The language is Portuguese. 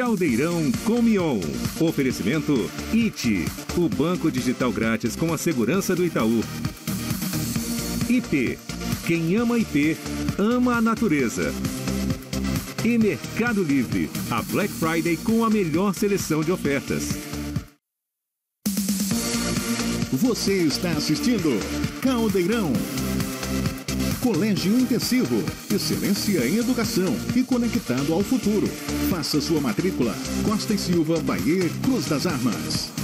Caldeirão com Mion. Oferecimento IT, o banco digital grátis com a segurança do Itaú. IP, quem ama IP, ama a natureza. E Mercado Livre, a Black Friday com a melhor seleção de ofertas. Você está assistindo Caldeirão. Colégio Intensivo, excelência em educação e conectado ao futuro. Faça sua matrícula. Costa e Silva, Bahia, Cruz das Armas.